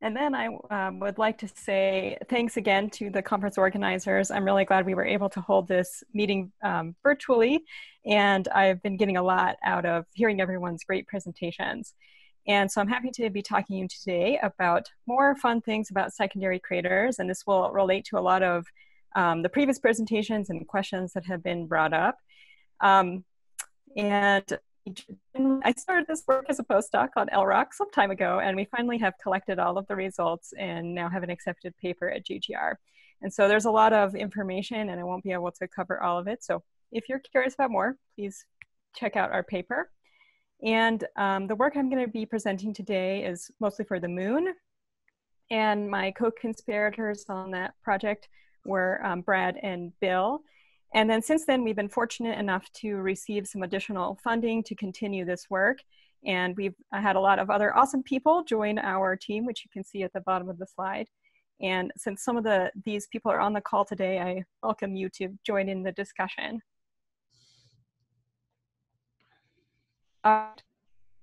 And then I um, would like to say thanks again to the conference organizers. I'm really glad we were able to hold this meeting um, virtually, and I've been getting a lot out of hearing everyone's great presentations. And so I'm happy to be talking to you today about more fun things about secondary craters, and this will relate to a lot of um, the previous presentations and questions that have been brought up. Um, and I started this work as a postdoc on LROC some time ago, and we finally have collected all of the results and now have an accepted paper at JGR. And so there's a lot of information, and I won't be able to cover all of it. So if you're curious about more, please check out our paper. And um, the work I'm going to be presenting today is mostly for the moon. And my co-conspirators on that project were um, Brad and Bill. And then since then, we've been fortunate enough to receive some additional funding to continue this work. And we've had a lot of other awesome people join our team, which you can see at the bottom of the slide. And since some of the these people are on the call today, I welcome you to join in the discussion. Uh,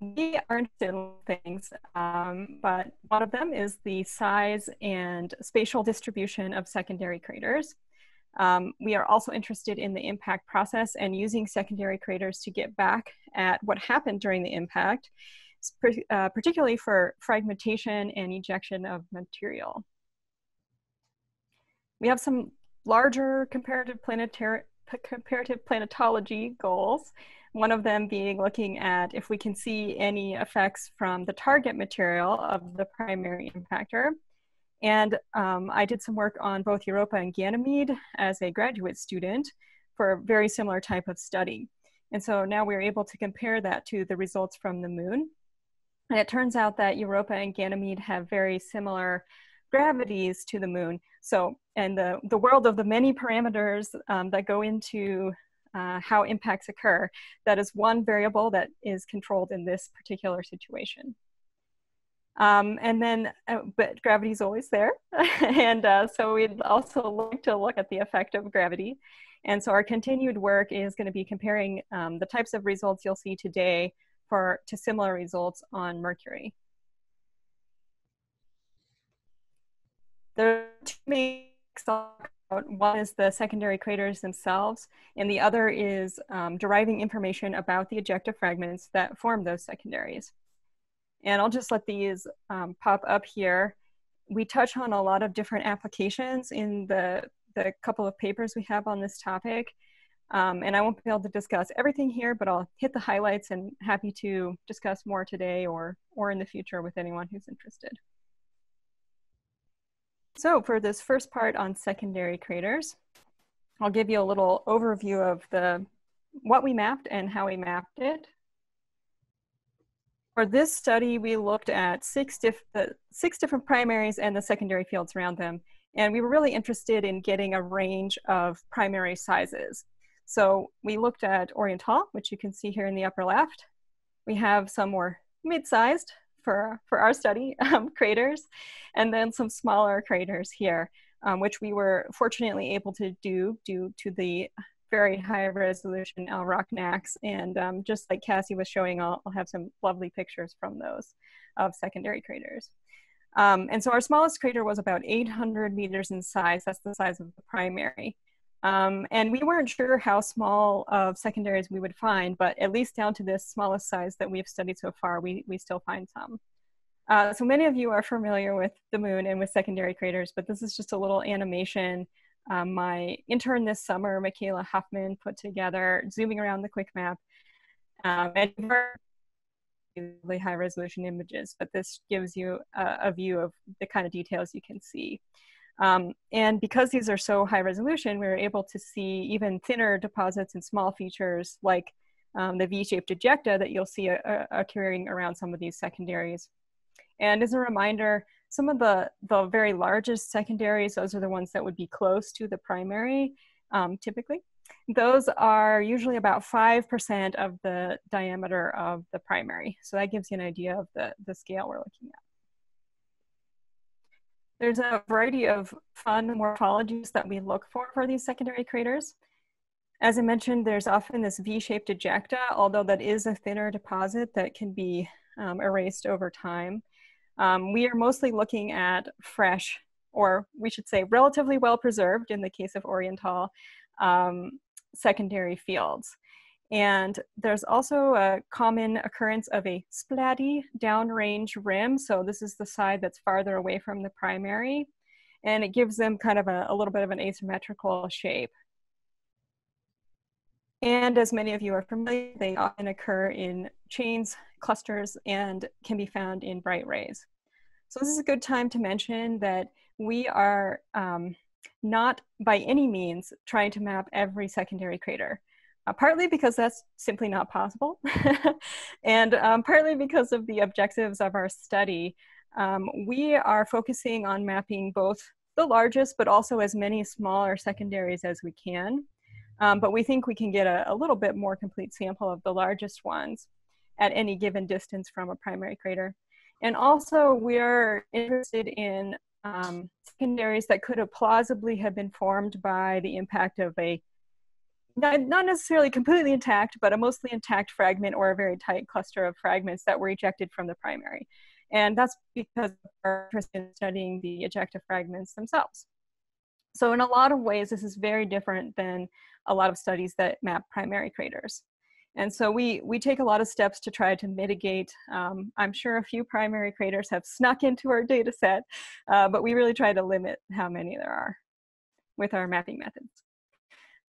we are interested in things, um, but one of them is the size and spatial distribution of secondary craters. Um, we are also interested in the impact process and using secondary craters to get back at what happened during the impact, uh, particularly for fragmentation and ejection of material. We have some larger comparative planetary comparative planetology goals one of them being looking at if we can see any effects from the target material of the primary impactor. And um, I did some work on both Europa and Ganymede as a graduate student for a very similar type of study. And so now we're able to compare that to the results from the moon. And it turns out that Europa and Ganymede have very similar gravities to the moon. So, and the, the world of the many parameters um, that go into uh, how impacts occur. That is one variable that is controlled in this particular situation. Um, and then, uh, but gravity is always there. and uh, so we'd also like to look at the effect of gravity. And so our continued work is going to be comparing um, the types of results you'll see today for to similar results on Mercury. There are two main one is the secondary craters themselves, and the other is um, deriving information about the ejecta fragments that form those secondaries. And I'll just let these um, pop up here. We touch on a lot of different applications in the, the couple of papers we have on this topic. Um, and I won't be able to discuss everything here, but I'll hit the highlights and happy to discuss more today or, or in the future with anyone who's interested. So for this first part on secondary craters, I'll give you a little overview of the what we mapped and how we mapped it. For this study, we looked at six, diff the six different primaries and the secondary fields around them. And we were really interested in getting a range of primary sizes. So we looked at Orientale, which you can see here in the upper left. We have some more mid-sized, for, for our study, um, craters, and then some smaller craters here, um, which we were fortunately able to do due to the very high resolution LROC NACS. And um, just like Cassie was showing, I'll, I'll, have some lovely pictures from those of secondary craters. Um, and so our smallest crater was about 800 meters in size. That's the size of the primary. Um, and we weren't sure how small of secondaries we would find, but at least down to this smallest size that we've studied so far, we, we still find some. Uh, so many of you are familiar with the moon and with secondary craters, but this is just a little animation um, my intern this summer, Michaela Huffman, put together, zooming around the QuickMap. Um, and really high resolution images, but this gives you a, a view of the kind of details you can see. Um, and because these are so high resolution, we were able to see even thinner deposits and small features like um, the V-shaped ejecta that you'll see occurring around some of these secondaries. And as a reminder, some of the, the very largest secondaries, those are the ones that would be close to the primary um, typically. Those are usually about 5% of the diameter of the primary. So that gives you an idea of the, the scale we're looking at. There's a variety of fun morphologies that we look for for these secondary craters. As I mentioned, there's often this V-shaped ejecta, although that is a thinner deposit that can be um, erased over time. Um, we are mostly looking at fresh, or we should say relatively well preserved in the case of Orientale, um, secondary fields. And there's also a common occurrence of a splatty downrange rim. So this is the side that's farther away from the primary. And it gives them kind of a, a little bit of an asymmetrical shape. And as many of you are familiar, they often occur in chains, clusters, and can be found in bright rays. So this is a good time to mention that we are um, not by any means trying to map every secondary crater. Uh, partly because that's simply not possible, and um, partly because of the objectives of our study. Um, we are focusing on mapping both the largest, but also as many smaller secondaries as we can. Um, but we think we can get a, a, little bit more complete sample of the largest ones at any given distance from a primary crater. And also we're interested in um, secondaries that could have plausibly have been formed by the impact of a not, not necessarily completely intact, but a mostly intact fragment or a very tight cluster of fragments that were ejected from the primary. And that's because we're interested in studying the ejecta fragments themselves. So in a lot of ways, this is very different than a lot of studies that map primary craters. And so we, we take a lot of steps to try to mitigate. Um, I'm sure a few primary craters have snuck into our data set, uh, but we really try to limit how many there are with our mapping methods.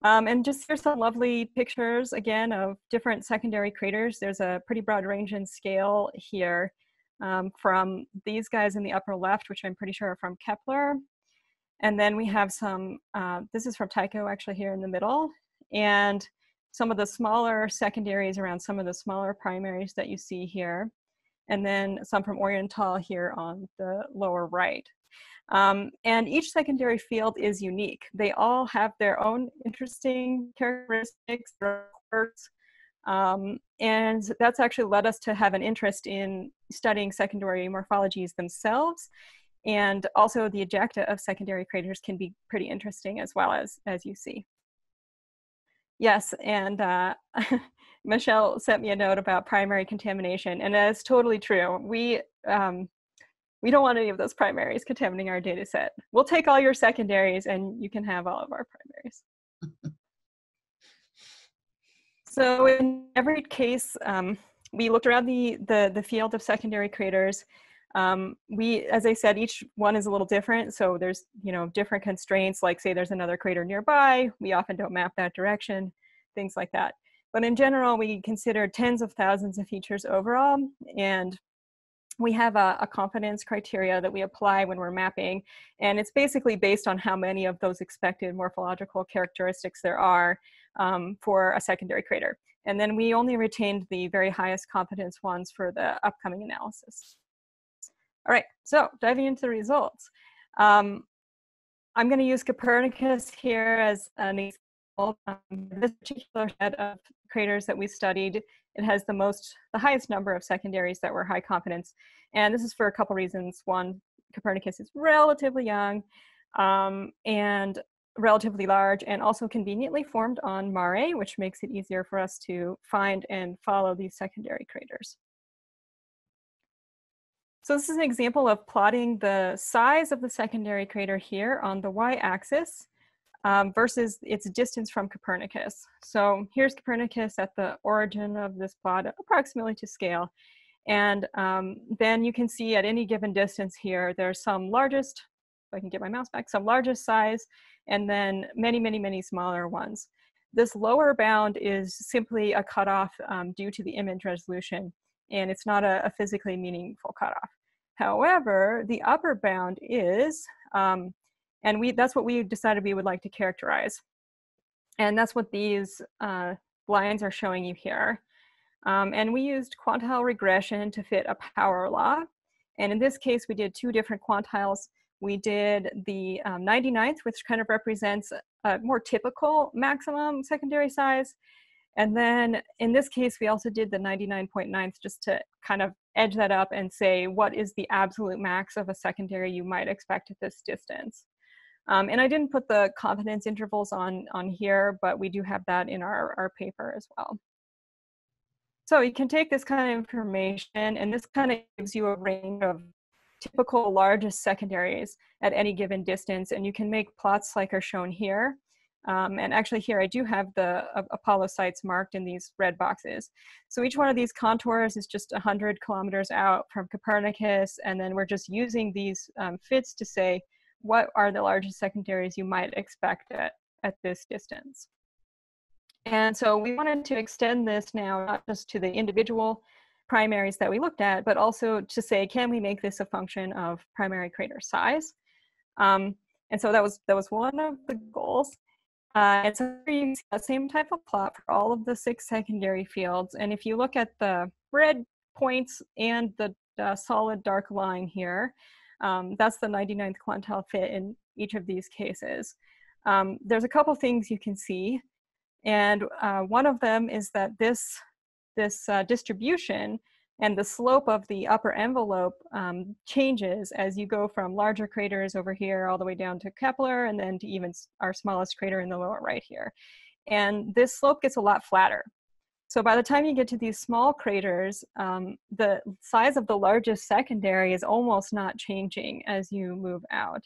Um, and just here's some lovely pictures again of different secondary craters. There's a pretty broad range in scale here um, from these guys in the upper left, which I'm pretty sure are from Kepler. And then we have some, uh, this is from Tycho actually here in the middle. And some of the smaller secondaries around some of the smaller primaries that you see here. And then some from Orientale here on the lower right. Um, and each secondary field is unique. They all have their own interesting characteristics, quirks, um, and that's actually led us to have an interest in studying secondary morphologies themselves. And also the ejecta of secondary craters can be pretty interesting as well as, as you see. Yes, and uh, Michelle sent me a note about primary contamination, and that's totally true. We um, we don't want any of those primaries contaminating our data set. We'll take all your secondaries and you can have all of our primaries. so in every case, um, we looked around the, the, the field of secondary craters. Um, we, as I said, each one is a little different. So there's, you know, different constraints, like say there's another crater nearby. We often don't map that direction, things like that. But in general, we consider tens of thousands of features overall. And we have a, a, confidence criteria that we apply when we're mapping, and it's basically based on how many of those expected morphological characteristics there are um, for a secondary crater. And then we only retained the very highest confidence ones for the upcoming analysis. All right, so diving into the results. Um, I'm going to use Copernicus here as an example. Um, this particular set of craters that we studied it has the most, the highest number of secondaries that were high confidence. And this is for a couple reasons. One, Copernicus is relatively young um, and relatively large and also conveniently formed on Mare, which makes it easier for us to find and follow these secondary craters. So this is an example of plotting the size of the secondary crater here on the y-axis um, versus its distance from Copernicus. So here's Copernicus at the origin of this plot, approximately to scale. And um, then you can see at any given distance here, there's some largest, if I can get my mouse back, some largest size, and then many, many, many smaller ones. This lower bound is simply a cutoff um, due to the image resolution, and it's not a, a physically meaningful cutoff. However, the upper bound is um, and we that's what we decided we would like to characterize. And that's what these uh, lines are showing you here. Um, and we used quantile regression to fit a power law. And in this case, we did two different quantiles. We did the um, 99th, which kind of represents a more typical maximum secondary size. And then in this case, we also did the 99.9th just to kind of edge that up and say, what is the absolute max of a secondary you might expect at this distance? Um, and I didn't put the confidence intervals on, on here, but we do have that in our, our paper as well. So you can take this kind of information and this kind of gives you a range of typical largest secondaries at any given distance, and you can make plots like are shown here. Um, and actually here I do have the uh, Apollo sites marked in these red boxes. So each one of these contours is just 100 kilometers out from Copernicus, and then we're just using these um, fits to say what are the largest secondaries you might expect at, at this distance. And so we wanted to extend this now not just to the individual primaries that we looked at, but also to say, can we make this a function of primary crater size? Um, and so that was that was one of the goals. Uh, and so you see the same type of plot for all of the six secondary fields. And if you look at the red points and the uh, solid dark line here, um, that's the 99th quantile fit in each of these cases. Um, there's a couple things you can see. And uh, one of them is that this, this uh, distribution and the slope of the upper envelope um, changes as you go from larger craters over here all the way down to Kepler and then to even our smallest crater in the lower right here. And this slope gets a lot flatter. So by the time you get to these small craters, um, the size of the largest secondary is almost not changing as you move out.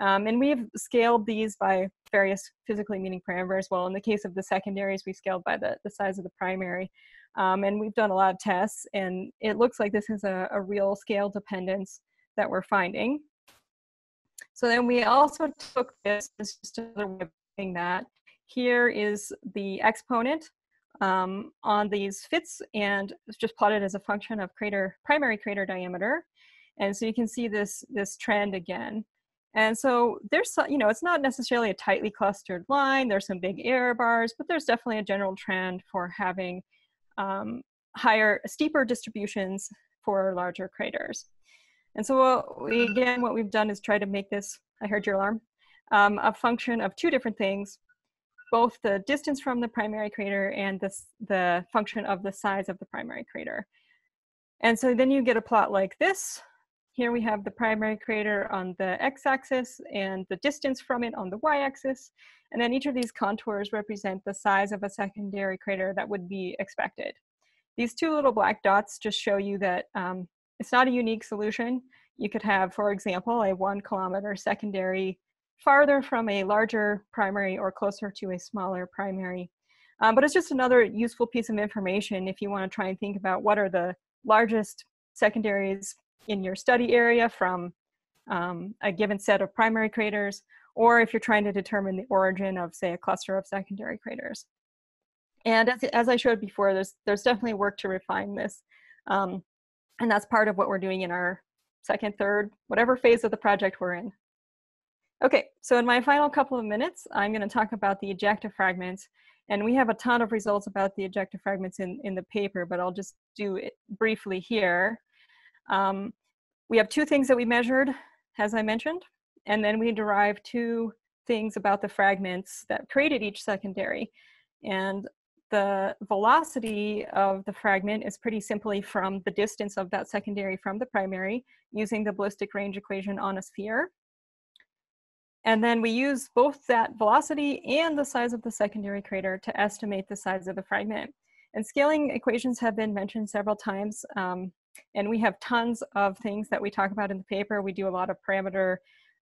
Um, and we've scaled these by various physically meaning parameters. Well, in the case of the secondaries, we scaled by the, the size of the primary. Um, and we've done a lot of tests, and it looks like this is a, a real scale dependence that we're finding. So then we also took this, this is just another way of doing that. Here is the exponent um, on these fits, and it's just plotted as a function of crater primary crater diameter. And so you can see this, this trend again. And so there's, you know, it's not necessarily a tightly clustered line. There's some big error bars, but there's definitely a general trend for having um, higher, steeper distributions for larger craters. And so we, again, what we've done is try to make this, I heard your alarm, um, a function of two different things, both the distance from the primary crater and this, the function of the size of the primary crater. And so then you get a plot like this. Here we have the primary crater on the x-axis and the distance from it on the y-axis. And then each of these contours represent the size of a secondary crater that would be expected. These two little black dots just show you that um, it's not a unique solution. You could have, for example, a one kilometer secondary farther from a larger primary or closer to a smaller primary. Um, but it's just another useful piece of information if you want to try and think about what are the largest secondaries in your study area from um, a given set of primary craters, or if you're trying to determine the origin of, say, a cluster of secondary craters. And as, as I showed before, there's, there's definitely work to refine this. Um, and that's part of what we're doing in our second, third, whatever phase of the project we're in. Okay, so in my final couple of minutes, I'm going to talk about the ejecta fragments. And we have a ton of results about the ejecta fragments in, in the paper, but I'll just do it briefly here. Um, we have two things that we measured, as I mentioned and then we derive two things about the fragments that created each secondary. And the velocity of the fragment is pretty simply from the distance of that secondary from the primary using the ballistic range equation on a sphere. And then we use both that velocity and the size of the secondary crater to estimate the size of the fragment. And scaling equations have been mentioned several times. Um, and we have tons of things that we talk about in the paper. We do a lot of parameter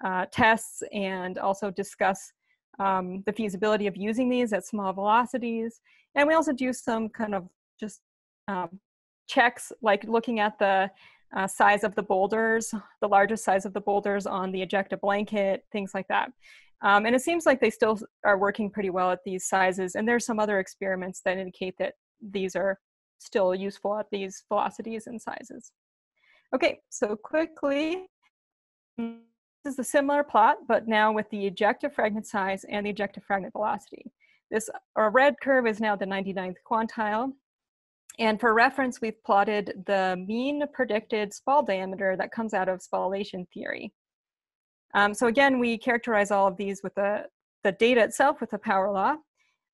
uh, tests and also discuss um, the feasibility of using these at small velocities. And we also do some kind of just um, checks, like looking at the uh, size of the boulders, the largest size of the boulders on the ejecta blanket, things like that. Um, and it seems like they still are working pretty well at these sizes. And there's some other experiments that indicate that these are still useful at these velocities and sizes. Okay, so quickly, this is a similar plot, but now with the ejecta fragment size and the ejecta fragment velocity. This our red curve is now the 99th quantile. And for reference, we've plotted the mean predicted spall diameter that comes out of spallation theory. Um, so again, we characterize all of these with the, the data itself with the power law.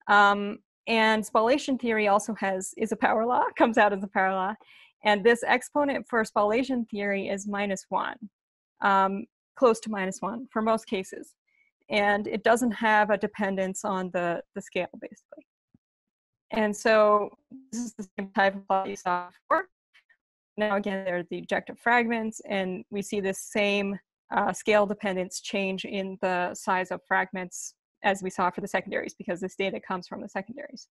Um, and spallation theory also has is a power law, comes out as a power law. And this exponent for spallation theory is minus one. Um, close to minus one for most cases. And it doesn't have a dependence on the, the scale, basically. And so this is the same type of plot you saw before. now again, they're the ejecta fragments, and we see this same uh, scale dependence change in the size of fragments as we saw for the secondaries because this data comes from the secondaries.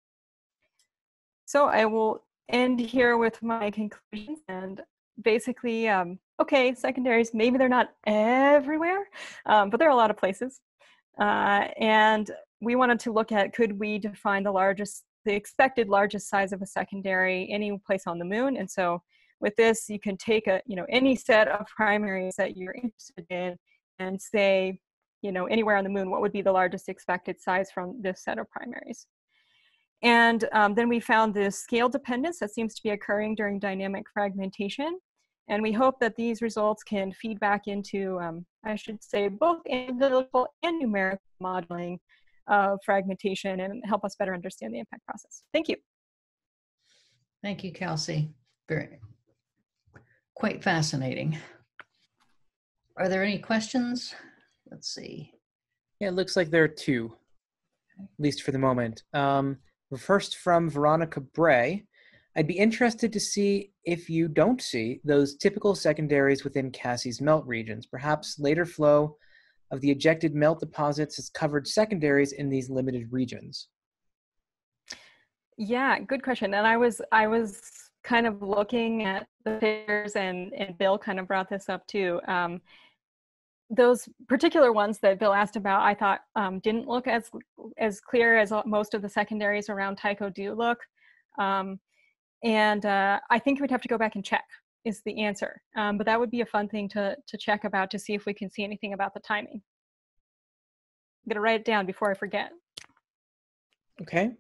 So I will end here with my conclusions and basically, um, okay, secondaries, maybe they're not everywhere, um, but there are a lot of places. Uh, and we wanted to look at could we define the largest, the expected largest size of a secondary any place on the moon. And so with this, you can take a, you know, any set of primaries that you're interested in and say, you know, anywhere on the moon, what would be the largest expected size from this set of primaries? And um, then we found this scale dependence that seems to be occurring during dynamic fragmentation. And we hope that these results can feed back into, um, I should say, both analytical and numerical modeling of fragmentation and help us better understand the impact process. Thank you. Thank you, Kelsi. Very, quite fascinating. Are there any questions? Let's see. Yeah, it looks like there are two, at least for the moment. Um, first from Veronica Bray. I'd be interested to see if you don't see those typical secondaries within Cassie's melt regions. Perhaps later flow of the ejected melt deposits has covered secondaries in these limited regions. Yeah, good question. And I was I was kind of looking at the pictures, and and Bill kind of brought this up too. Um, those particular ones that Bill asked about, I thought um, didn't look as as clear as most of the secondaries around Tycho do look, um, and uh, I think we'd have to go back and check. Is the answer, um, but that would be a fun thing to to check about to see if we can see anything about the timing. I'm gonna write it down before I forget. Okay.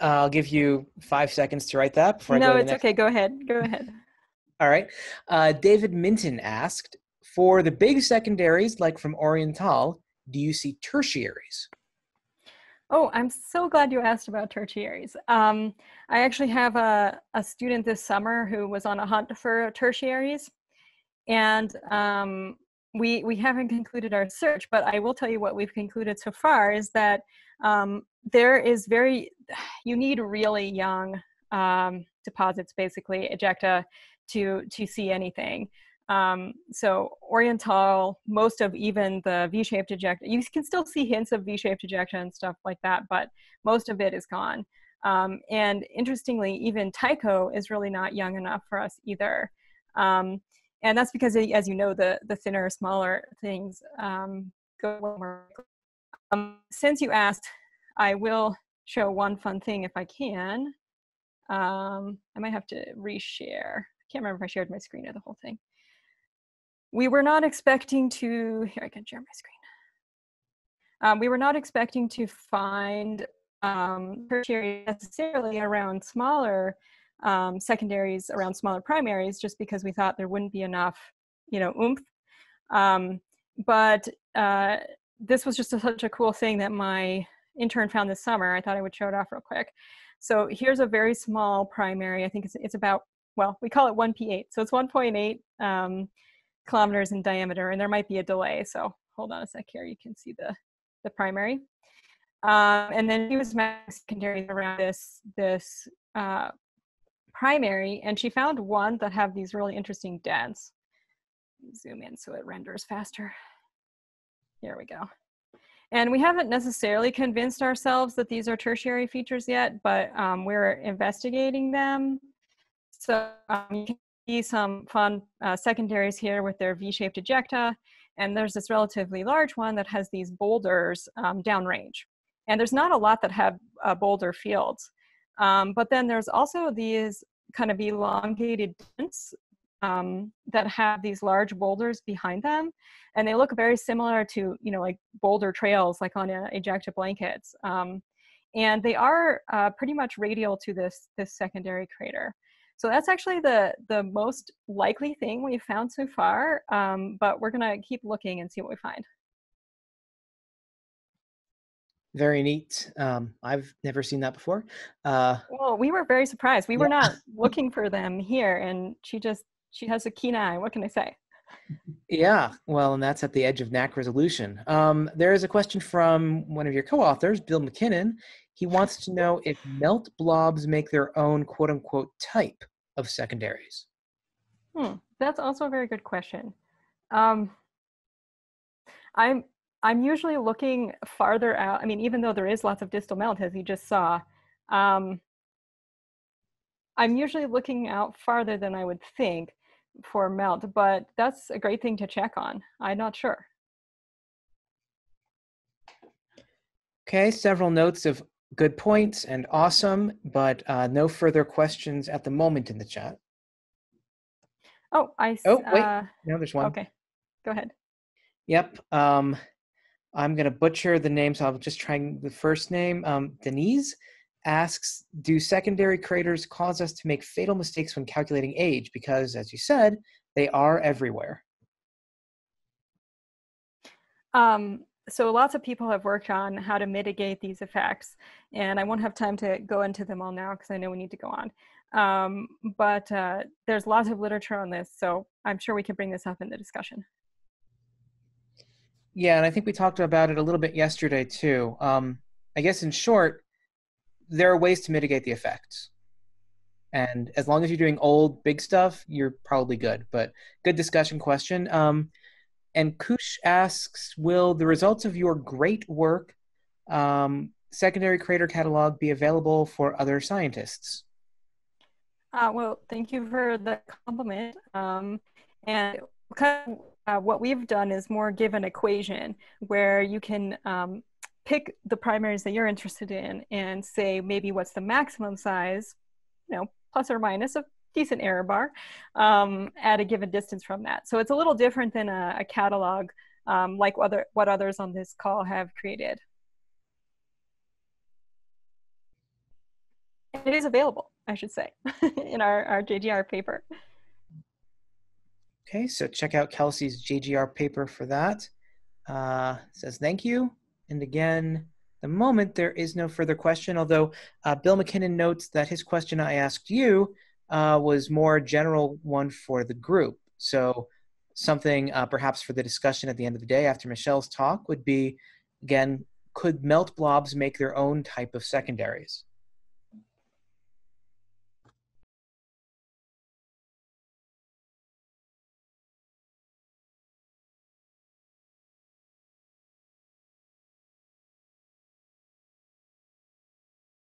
I'll give you five seconds to write that before no, I go. No, it's okay. Go ahead. Go ahead. All right. Uh, David Minton asked, for the big secondaries, like from Orientale, do you see tertiaries? Oh, I'm so glad you asked about tertiaries. Um, I actually have a, a student this summer who was on a hunt for tertiaries, and um, we we haven't concluded our search. But I will tell you what we've concluded so far is that um, there is very you need really young um, deposits, basically ejecta, to to see anything. Um, so Orientale, most of even the V-shaped ejecta, you can still see hints of V-shaped ejecta and stuff like that, but most of it is gone. Um, and interestingly, even Tycho is really not young enough for us either. Um, and that's because, as you know, the, the thinner, smaller things um, go more. Um, since you asked, I will show one fun thing if I can. Um, I might have to reshare. I can't remember if I shared my screen or the whole thing we were not expecting to, here I can share my screen. Um, we were not expecting to find um, tertiary necessarily around smaller um, secondaries, around smaller primaries, just because we thought there wouldn't be enough, you know, oomph. Um, but uh, this was just a, such a cool thing that my intern found this summer. I thought I would show it off real quick. So here's a very small primary. I think it's, it's about, well, we call it 1p8. So it's 1.8 um, kilometers in diameter, and there might be a delay. So hold on a sec here. You can see the, the primary. Um, and then she was secondary around this, this uh, primary, and she found one that have these really interesting dents. Zoom in so it renders faster. Here we go. And we haven't necessarily convinced ourselves that these are tertiary features yet, but um, we're investigating them. So um, you can some fun uh, secondaries here with their V-shaped ejecta. And there's this relatively large one that has these boulders um, downrange. And there's not a lot that have uh, boulder fields. Um, but then there's also these kind of elongated dents um, that have these large boulders behind them. And they look very similar to, you know, like boulder trails, like on a, ejecta blankets. Um, and they are uh, pretty much radial to this, this secondary crater. So that's actually the, the most likely thing we've found so far, um, but we're gonna keep looking and see what we find. Very neat. Um, I've never seen that before. Uh, well, we were very surprised. We yeah. were not looking for them here, and she just she has a keen eye. What can I say? Yeah, well, and that's at the edge of NAC resolution. Um, there is a question from one of your co-authors, Bill McKinnon. He wants to know if melt blobs make their own quote unquote type of secondaries? Hmm, that's also a very good question. Um, I'm I'm usually looking farther out. I mean, even though there is lots of distal melt, as you just saw, um, I'm usually looking out farther than I would think for melt, but that's a great thing to check on. I'm not sure. Okay, several notes of good points and awesome, but uh, no further questions at the moment in the chat. Oh, I. Oh, wait. uh, No, there's one. okay, go ahead. Yep. Um, I'm going to butcher the name, so I'll just try the first name. Um, Denise asks Do secondary craters cause us to make fatal mistakes when calculating age? Because, as you said, they are everywhere. Um, so lots of people have worked on how to mitigate these effects, and I won't have time to go into them all now because I know we need to go on. Um, but uh, there's lots of literature on this, so I'm sure we can bring this up in the discussion. Yeah, and I think we talked about it a little bit yesterday too. Um, I guess in short, there are ways to mitigate the effects. And as long as you're doing old big stuff, you're probably good. But good discussion question. Um, and Kush asks, will the results of your great work, um, secondary crater catalog, be available for other scientists? Uh, well, thank you for the compliment. Um, and of, uh, what we've done is more give an equation where you can um, pick the primaries that you're interested in and say maybe what's the maximum size, you know, plus or minus a decent error bar um, at a given distance from that. So it's a little different than a, a catalog um, like other, what others on this call have created. It is available, I should say, in our, our JGR paper. Okay, so check out Kelsi's JGR paper for that. Uh, says thank you. And again, the moment there is no further question, although uh, Bill McKinnon notes that his question I asked you uh, was more general one for the group. So something uh, perhaps for the discussion at the end of the day after Michelle's talk would be, again, could melt blobs make their own type of secondaries?